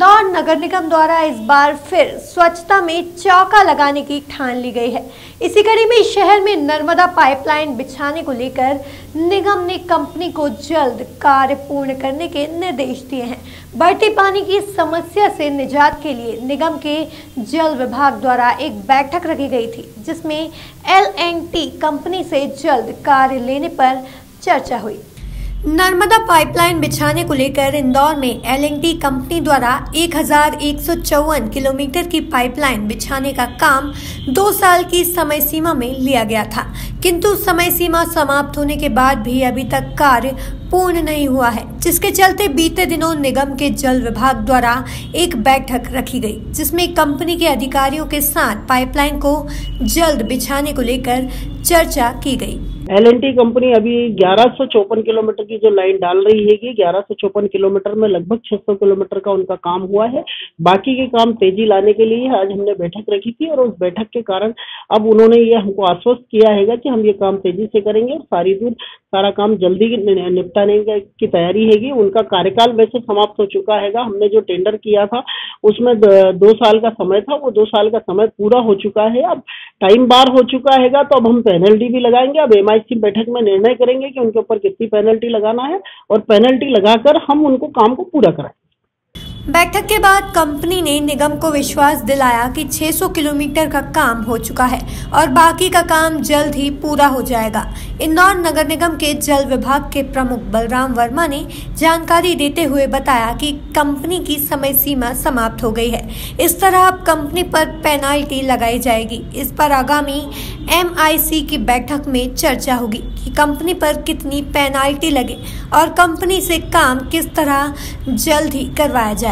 इंदौर नगर निगम द्वारा इस बार फिर स्वच्छता में चौका लगाने की ठान ली गई है। इसी कड़ी में शहर में नर्मदा पाइपलाइन बिछाने को लेकर निगम ने कंपनी को जल्द कार्य पूर्ण करने के निर्देश दिए हैं। बढ़ते पानी की समस्या से निजात के लिए निगम के जल विभाग द्वारा एक बैठक रखी गई थी, जिसमें एल कंपनी से जल्द कार्य लेने पर चर्चा हुई। नर्मदा पाइपलाइन बिछाने को लेकर इंदौर में एलएनटी कंपनी द्वारा एक किलोमीटर की पाइपलाइन बिछाने का काम दो साल की समय सीमा में लिया गया था। किंतु समय सीमा समाप्त होने के बाद भी अभी तक कार्य पूर्ण नहीं हुआ है, जिसके चलते बीते दिनों निगम के जल विभाग द्वारा एक बैठक रखी गई, जिसमें कंपनी के अधिकारियों के साथ पाइपलाइन को जल्द बिछाने को लेकर चर्चा की गई। एल एन टी कंपनी अभी ग्यारह किलोमीटर की जो लाइन डाल रही है ग्यारह किलोमीटर में लगभग 600 किलोमीटर का उनका काम हुआ है। बाकी के काम तेज़ी लाने के लिए आज हमने बैठक रखी थी और उस बैठक के कारण अब उन्होंने ये हमको आश्वस्त किया है कि हम ये काम तेज़ी से करेंगे और सारी दूर सारा काम जल्दी निपटाने की तैयारी है उनका कार्यकाल वैसे समाप्त हो चुका है हमने जो टेंडर किया था, उसमें दो साल का समय था। वो दो साल का समय पूरा हो चुका है। अब टाइम बार हो चुका है तो अब हम पेनल्टी भी लगाएँगे। अब एम की बैठक में निर्णय करेंगे कि उनके ऊपर कितनी पेनल्टी लगाना है और पेनल्टी लगाकर हम उनको काम को पूरा कराएँ। बैठक के बाद कंपनी ने निगम को विश्वास दिलाया कि 600 किलोमीटर का काम हो चुका है और बाकी का काम जल्द ही पूरा हो जाएगा। इंदौर नगर निगम के जल विभाग के प्रमुख बलराम वर्मा ने जानकारी देते हुए बताया कि कंपनी की समय सीमा समाप्त हो गई है। इस तरह अब कंपनी पर पेनाल्टी लगाई जाएगी। इस पर आगामी एमआईसी की बैठक में चर्चा होगी कि कंपनी पर कितनी पेनाल्टी लगे और कंपनी से काम किस तरह जल्द ही करवाया जाए।